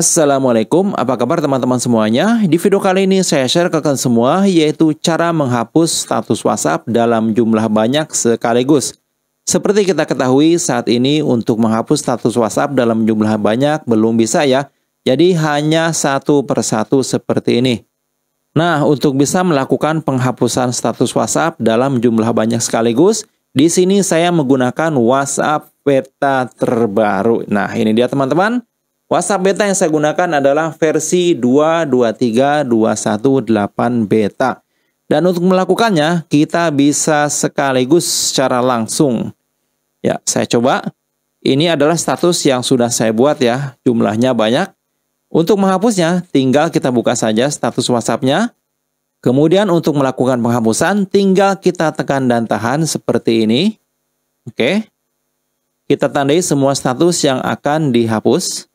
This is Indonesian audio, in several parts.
Assalamualaikum, apa kabar teman-teman semuanya? Di video kali ini saya share ke kalian semua yaitu cara menghapus status WhatsApp dalam jumlah banyak sekaligus. Seperti kita ketahui saat ini untuk menghapus status WhatsApp dalam jumlah banyak belum bisa ya. Jadi hanya satu persatu seperti ini. Nah, untuk bisa melakukan penghapusan status WhatsApp dalam jumlah banyak sekaligus, di sini saya menggunakan WhatsApp beta terbaru. Nah, ini dia teman-teman. WhatsApp beta yang saya gunakan adalah versi 223.218 beta. Dan untuk melakukannya, kita bisa sekaligus secara langsung. Ya, saya coba. Ini adalah status yang sudah saya buat ya, jumlahnya banyak. Untuk menghapusnya, tinggal kita buka saja status WhatsApp-nya. Kemudian untuk melakukan penghapusan, tinggal kita tekan dan tahan seperti ini. Oke. Kita tandai semua status yang akan dihapus.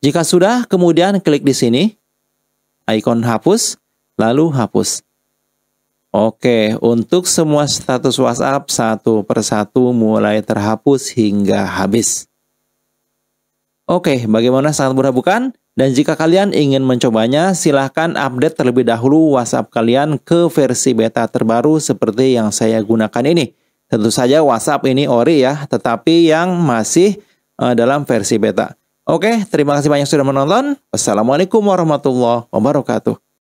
Jika sudah, kemudian klik di sini, ikon hapus, lalu hapus. Oke, untuk semua status WhatsApp satu persatu mulai terhapus hingga habis. Oke, bagaimana sangat mudah bukan? Dan jika kalian ingin mencobanya, silahkan update terlebih dahulu WhatsApp kalian ke versi beta terbaru seperti yang saya gunakan ini. Tentu saja WhatsApp ini ori ya, tetapi yang masih uh, dalam versi beta. Oke, terima kasih banyak sudah menonton. Wassalamualaikum warahmatullahi wabarakatuh.